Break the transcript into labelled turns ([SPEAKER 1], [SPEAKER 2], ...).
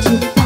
[SPEAKER 1] 去。